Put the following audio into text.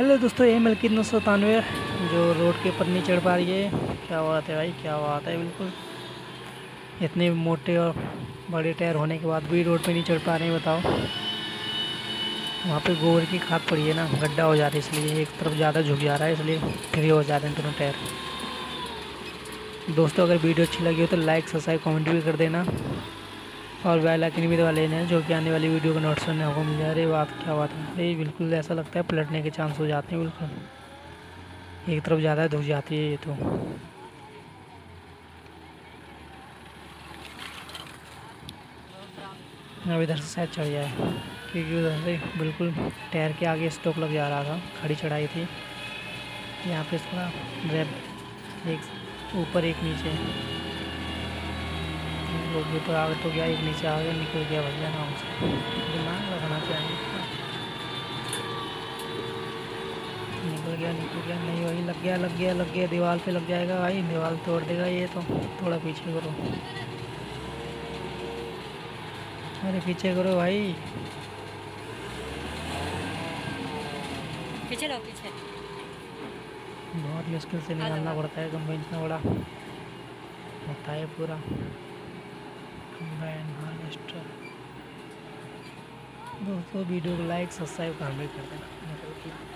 Hello दोस्तों, ये मलकित नौ सौ सतानवे जो रोड के ऊपर नहीं चढ़ पा रही है। क्या बात है भाई, क्या बात है, बिल्कुल। इतने मोटे और बड़े टायर होने के बाद भी रोड पे नहीं चढ़ पा रहे हैं, बताओ। वहाँ पे गोबर की खाद पड़ी है ना, गड्ढा हो जा रहा है, इसलिए एक तरफ़ ज़्यादा झुक जा रहा है, इसलिए फ्री हो जा रहे हैं दोनों टायर। दोस्तों, अगर वीडियो अच्छी लगी हो तो लाइक, सब्सक्राइब, कमेंट भी कर देना। और बेल आइकन भी दबा जो कि आने वाली वीडियो का नोटिफिकेशन आपको मिल जाए बात क्या बात है? अरे बिल्कुल ऐसा लगता है पलटने के चांस हो जाते हैं, बिल्कुल। एक तरफ़ ज़्यादा धुक जाती है ये तो। अब इधर से शायद चढ़ जाए क्योंकि उधर से बिल्कुल टायर के आगे स्टॉक लग जा रहा था, खड़ी चढ़ाई थी। यहाँ पे थोड़ा रेड एक ऊपर, एक नीचे। लोग भी तो आगे तो गया एक नीचे आ गया निकल गया भैया नाम से दिमाग लगाना चाहिए। निकल गया निकल गया नहीं वही लग गया लग गया लग गया दीवार पे लग जाएगा भाई दीवार तोड़ देगा ये तो थोड़ा पीछे करो। अरे पीछे करो भाई। पीछे लो पीछे। बहुत मुश्किल से निकालना पड़ता है कंबाइन इतना बड़ा होता है पूरा। कंबाइन हार्वेस्टर दोस्तों वीडियो को लाइक सब्सक्राइब कर देना।